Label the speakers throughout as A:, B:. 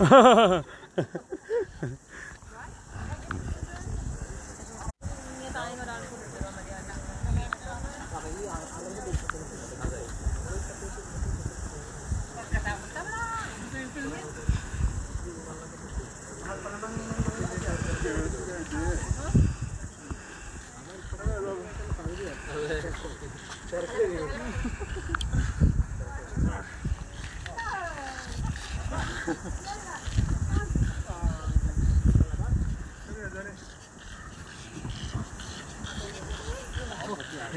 A: Hiningal na.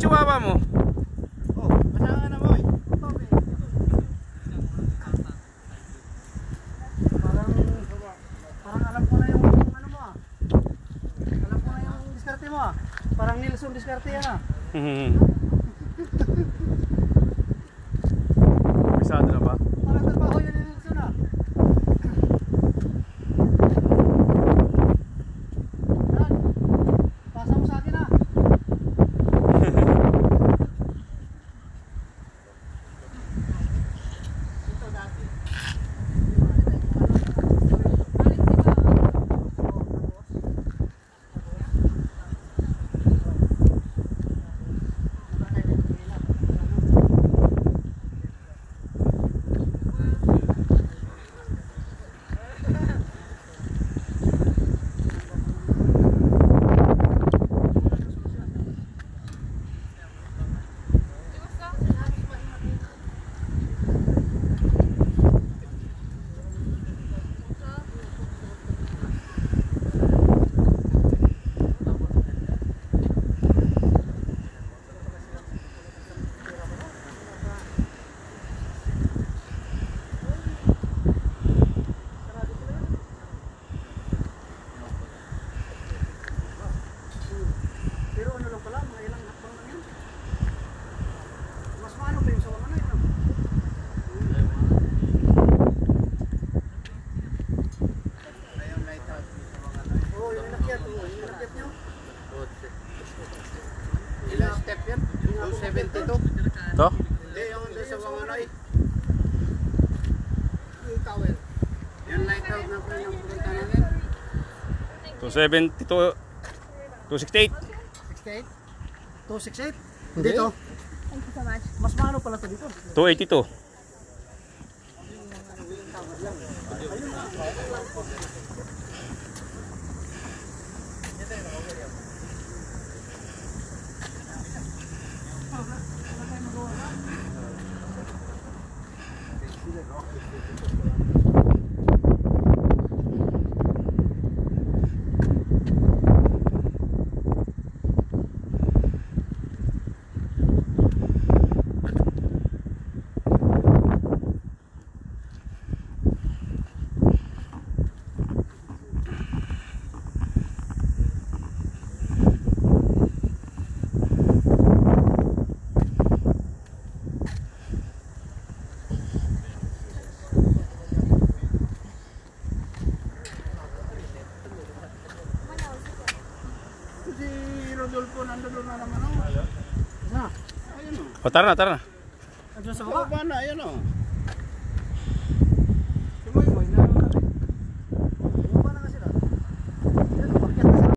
B: chihuahua mo?
A: Oh, basta na mo eh. Parang, parang alam ko na yung ano mo ah. Alam ko na yung diskarte mo ah. Parang Nilsson diskarte yan ah.
B: Bisado na ba?
A: Parang trabaho yun ni Nilsson ah. Yan. Pasa mo sa akin ah. Pero ano lang pala, mga ilang hakbang lang yan. Mas maano pa yung sa mga na yun. ah. Oo, yung inakyat, oo, yung inakyat nyo.
C: Ilang step yan? 272?
B: To?
C: Hindi, yung doon sa Wanganay.
A: Yung tower.
C: Yung lighthouse na po yung punta namin.
B: 272 268
A: 68? 268? Dito?
D: Thank you so much.
A: Mas maano pala ito dito.
B: 282
C: Si Rodolfo nandun na naman. oh.
A: Na,
B: O tara na, tara na
A: andun sa Baba
C: na, ayun o.